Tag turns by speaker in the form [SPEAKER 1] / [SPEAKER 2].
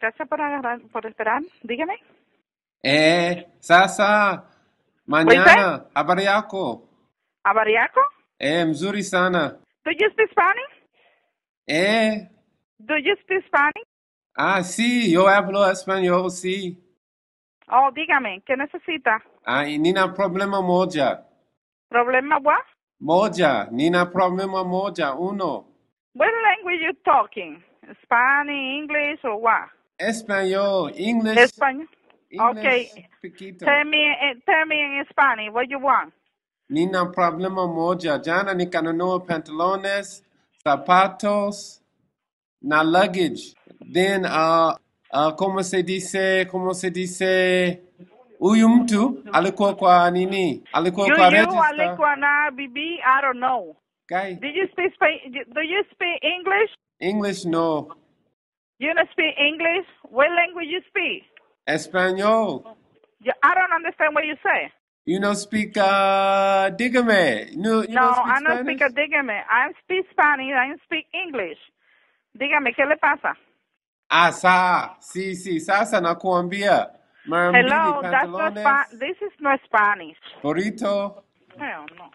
[SPEAKER 1] Gracias por agarrar, por esperar. Dígame.
[SPEAKER 2] Eh, sasa mañana? ¿Habari yako? Eh, mzuri sana.
[SPEAKER 1] Do you speak Spanish?
[SPEAKER 2] Eh,
[SPEAKER 1] Do you speak Spanish?
[SPEAKER 2] ah, sí, yo hablo español, sí.
[SPEAKER 1] Oh, dígame, ¿qué necesita?
[SPEAKER 2] Ah, y nina problema moja.
[SPEAKER 1] ¿Problema what?
[SPEAKER 2] Moja, nina problema moja, uno.
[SPEAKER 1] What language you talking? Spanish, English, or what?
[SPEAKER 2] Español, English.
[SPEAKER 1] Español.
[SPEAKER 2] English,
[SPEAKER 1] Okay.
[SPEAKER 2] Piquito.
[SPEAKER 1] Tell me, eh, tell me in Spanish what you want.
[SPEAKER 2] Nina problema moja. Jana nikanunua pantalones, zapatos, na luggage. Then, uh, uh, como se dice, como se dice, huyu mtu alikuwa kwa nini? Alikuwa
[SPEAKER 1] You,
[SPEAKER 2] kwa
[SPEAKER 1] you,
[SPEAKER 2] register.
[SPEAKER 1] alikuwa na bibi, I don't know.
[SPEAKER 2] Guy,
[SPEAKER 1] Did you speak, Spa- do you speak English?
[SPEAKER 2] English no.
[SPEAKER 1] You don't speak English? What language you speak?
[SPEAKER 2] Español.
[SPEAKER 1] You, I don't understand what you say.
[SPEAKER 2] You know speak, uh, dígame. No, you
[SPEAKER 1] No, I don't speak a dígame. I speak Spanish, I speak English. Dígame, ¿qué le pasa?
[SPEAKER 2] Ah, sa, sí, sí, sasa nakuambia.
[SPEAKER 1] Hello, that's not Spa- this is not Spanish.
[SPEAKER 2] burrito.
[SPEAKER 1] Hell no.